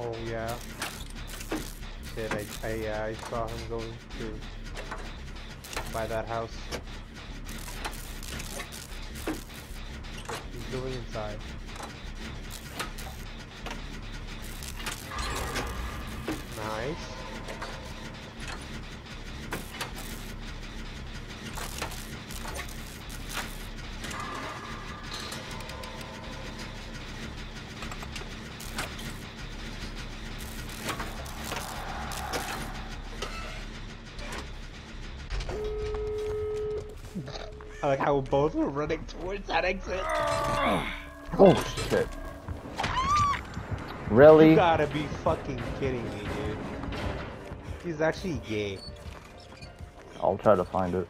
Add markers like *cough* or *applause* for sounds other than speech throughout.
Oh yeah. Did I? I yeah. I saw him going to by that house. He's doing inside. Nice. I like how both were running towards that exit. Oh shit. Really? You gotta be fucking kidding me, dude. He's actually gay. I'll try to find it.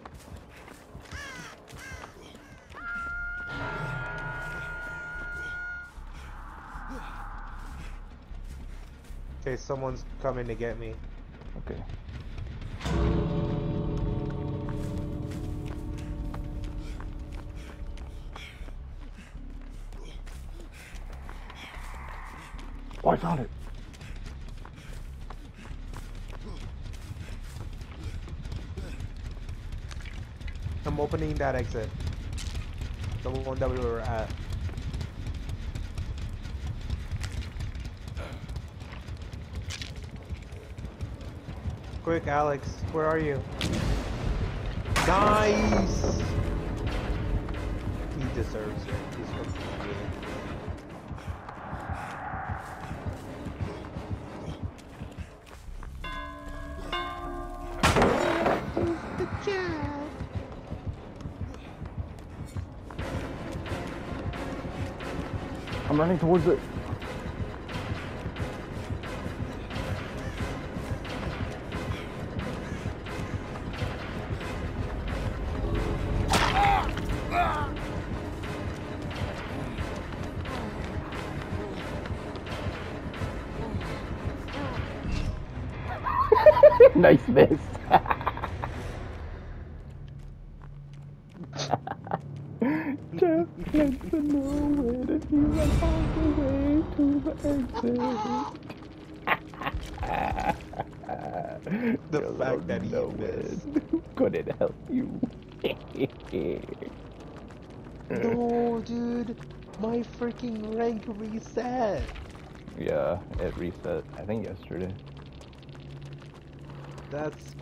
Okay, someone's coming to get me. Okay. Oh, I found it. I'm opening that exit. The one that we were at. Quick, Alex, where are you? Nice! He deserves it. I'm running towards it. *laughs* nice miss. *laughs* nowhere and he went all the way to the exit. *laughs* The You're fact that he missed. *laughs* couldn't help you. *laughs* No, dude. My freaking rank reset. yeah, it reset. I think yesterday. That's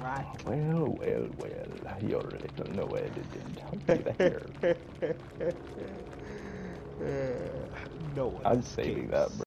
right. Well, well, well. Your little NOED didn't help you there. no I'm saving that, bro.